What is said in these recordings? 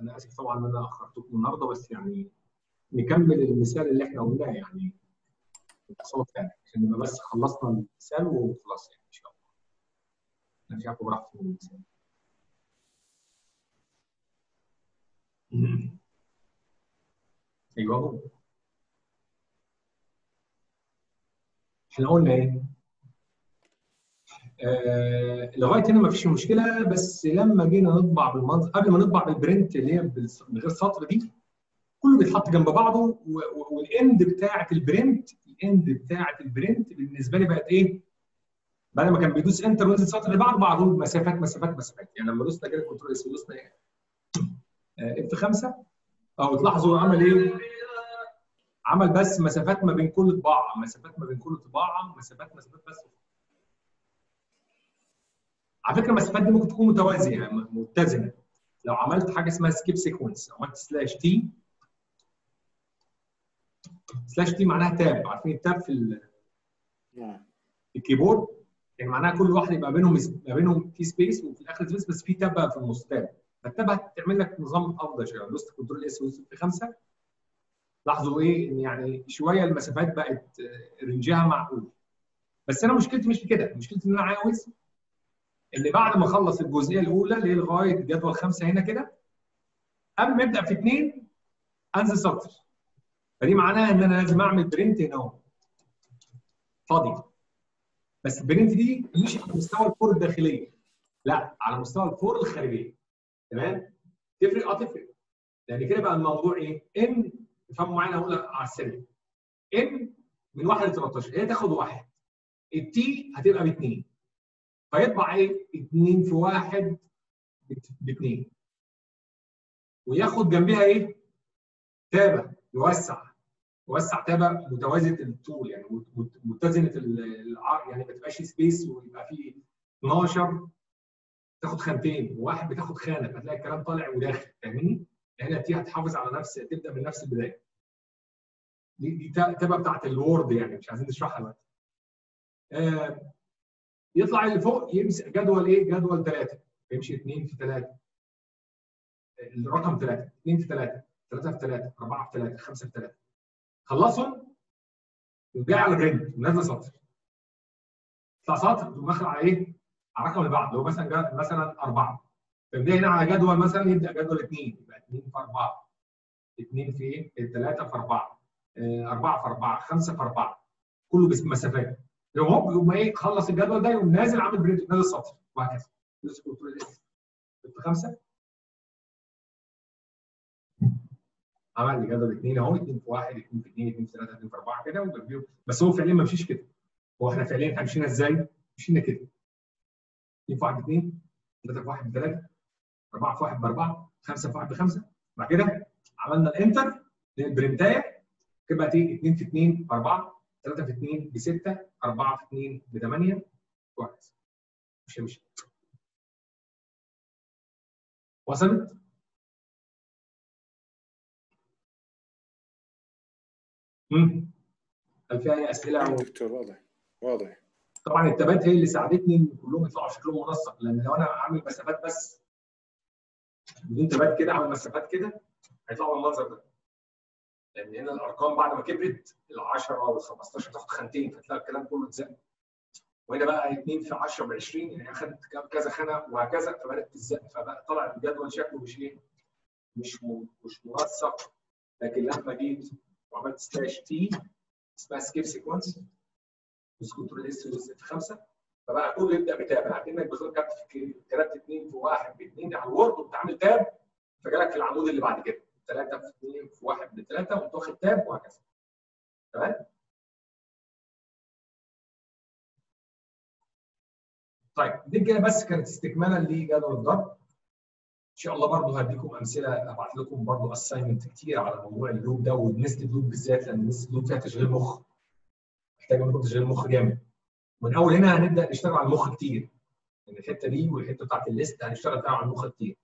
أنا آسف طبعا إن أنا أخرتكم النهارده بس يعني نكمل المثال اللي إحنا قلناه يعني ببساطه يعني عشان نبقى بس خلصنا المثال وخلاص يعني إن شاء الله. براحتي في المثال. أيوه إحنا قلنا إيه؟ آه لغاية هنا مفيش مشكلة بس لما جينا نطبع بالمنظر قبل ما نطبع بالبرنت اللي هي من غير سطر دي كله بيتحط جنب بعضه والاند بتاعة البرنت الاند بتاعة البرنت بالنسبة لي بقت إيه؟ بعد ما كان بيدوس enter وينزل سطر لبعض بعضهم مسافات مسافات مسافات يعني لما دوسنا كده control S دوسنا إيه؟ F 5 أو تلاحظوا عمل إيه؟ عمل بس مسافات ما بين كل طباعة مسافات ما بين كل طباعة مسافات مسافات بس على فكرة المسافات دي ممكن تكون متوازية يعني متزنة. لو عملت حاجة اسمها escape sequence عملت slash t slash t معناها tab عارفين ال tab في نعم. في ال keyboard؟ يعني معناها كل واحدة يبقى بينهم ما بينهم في space وفي الآخر space بس في tab بقى في النص tab فال tab هتعمل لك نظام أفضل شوية. لو دوست control S F خمسة. لاحظوا إيه؟ إن يعني شوية المسافات بقت آه، range ها معقول. بس أنا مشكلتي مش في كده. مشكلتي إن أنا عاوز اللي بعد ما اخلص الجزئية الأولى اللي هي لغاية جدول خمسة هنا كده قبل ما ابدا في اثنين أنزل سطر فدي معناها إن أنا لازم أعمل print هنا. اهو فاضي. بس ال print دي مش على مستوى ال for الداخلية. لا على مستوى ال for الخارجية. تمام؟ تفرق؟ آه تفرق. لأن كده بقى الموضوع إيه؟ ان افهموا معايا أقول على السريع. ان من 1 ل 13 هي تاخد واحد. التي هتبقى باثنين فيطبع إيه 2 في 1 باثنين وياخد جنبها إيه تابة يوسع يوسع تابة متوازنة الطول يعني مت- مت- متزنة ال- العرض يعني ما تبقاش سبيس ويبقى فيه 12 تاخد خانتين وواحد بتاخد خانة فتلاقي الكلام طالع وداخل فاهمني؟ هنا t هتحافظ على نفس تبدأ من نفس البداية. دي دي تبقى بتاعت ال Word يعني مش عايزين نشرحها دلوقتي. آه يطلع اللي فوق يمسك جدول إيه؟ جدول ثلاثة يمشي 2 في 3 الرقم 3 2 في 3 3 في 3 4 في 3 5 في 3 خلصهم وجاي على print ونازل سطر. يطلع سطر تقوم داخل على إيه؟ على الرقم اللي بعده. هو مثلا جا- مثلا 4 فبدا هنا على جدول مثلا يبدأ جدول 2 يبقى 2 في 4 2 في إيه؟ 3 في 4 4 في 4 5 في 4 كله بمسافات يقوم يقوم إيه خلص الجدول ده يقوم نازل عامل print نازل سطر. وهكذا. دوس control S F5 عمل لي جدول 2 أهو 2 في 1 2 في 2 2 في 3 2 في 4 كده وجنبيهم بس هو فعليا ما مشيش كده. هو إحنا فعليا إحنا مشينا إزاي؟ مشينا كده. 2 في 1 ب 2 3 في 1 ب 3 4 في 1 ب 4 5 في 1 ب 5 بعد كده عملنا الإنتر للبرنتايه كده بقت إيه؟ 2 في 2 ب 4 3 في 2 ب 6 4 في 2 ب 8 وهكذا مش مش وصلت؟ امم هل في أي أسئلة أو دكتور واضح. واضح. طبعا التابات هي اللي ساعدتني إن كلهم يطلعوا شكلهم منسق لأن لو أنا عامل مسافات بس بدون تابات كده عامل مسافات كده هيطلعوا بالمنظر ده. لأن هنا الأرقام بعد ما كبرت ال 10 وال 15 تاخد خانتين فتلاقي الكلام كله اتزق وهنا بقى 2 في 10 ب 20 يعني اخذت كذا خانة وهكذا فبدأت تتزق فبقى طلع الجدول شكله مش إيه مش مش منسق. لكن لما جيت وعملت slash t اسمها escape sequence بس control S F5 فبقى كله يبدأ ب tab أكنك بتقول كتبت كتبت 2 في 1 ب 2 على ال Word وبتعمل tab فجالك في العمود اللي بعد كده. 3 في 2 في 1 ب 3 وانت واخد tab وهكذا. تمام؟ طيب دي كده بس كانت استكمالا لجدول الضرب. إن شاء الله برضه هديكم أمثلة أبعت لكم برضه assignment كتير على موضوع ال loop ده وال nested loop بالذات لأن ال nested loop فيها تشغيل مخ. محتاجه منكم تشغيل مخ جامد. من أول هنا هنبدأ نشتغل على المخ كتير. الحتة دي والحتة بتاعت ال list هنشتغل فيها على المخ كتير.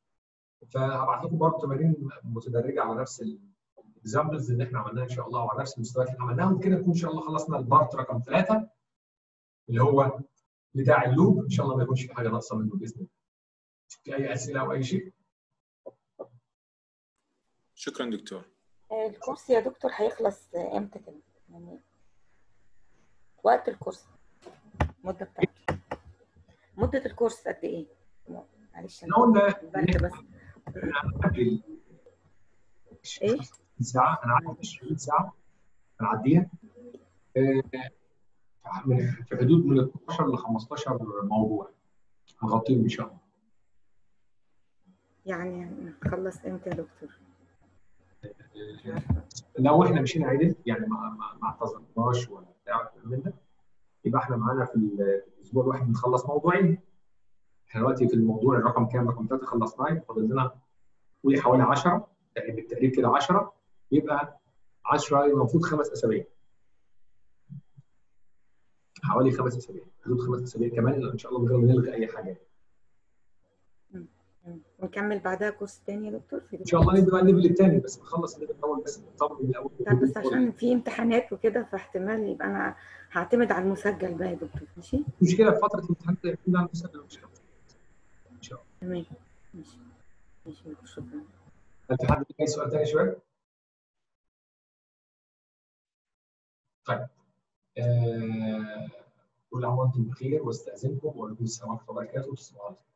فهبعت لكم برضه تمارين متدرجة على نفس ال examples اللي إحنا عملناها إن شاء الله وعلى نفس المستويات اللي عملناها وكده نكون إن شاء الله خلصنا ال part رقم ثلاثة اللي هو بتاع اللوب إن شاء الله ما يكونش في حاجة ناقصة منه بإذن الله. في أي أسئلة أو أي شيء؟ شكرا دكتور الكورس يا دكتور هيخلص إمتى كده؟ يعني وقت الكورس المدة بتاعته مدة الكورس قد إيه؟ معلش إحنا قلنا بس إيه؟ ساعة أنا عارف 20 ساعة هنعديها آه، من- في حدود من 12 ل 15 موضوع هنغطيهم إن شاء الله يعني نخلص إمتى يا دكتور؟ آه، لو إحنا مشينا عدل يعني ما ما ما اعتذرناش ولا بتاع من ده يبقى إحنا معانا في الأسبوع الواحد بنخلص موضوعين إحنا دلوقتي في الموضوع الرقم كام؟ رقم 3 خلصناه فاضل لنا قولي حوالي 10 يعني بالتقريب كده 10 يبقى 10 يبقى المفروض خمس أسابيع. حوالي خمس أسابيع حدود خمس أسابيع كمان إن شاء الله ما نلغي أي حاجة. ونكمل بعدها course تاني يا دكتور؟ في إن شاء الله نبدأ بقى ال level الثاني بس نخلص ال level الأول بس نطمن من الأول لا بس عشان في امتحانات وكده فاحتمال يبقى أنا هعتمد على المسجل بقى يا دكتور ماشي؟ مشكلة في فترة الامتحانات يكون عندنا مسجل مش إن شاء الله. تمام ماشي. هل في حد أي سؤال ثاني شوية؟ طيب آه، كل عام وأنتم بخير واستأذنكم وعليكم السلام ورحمة الله وبركاته تصبحوا على خير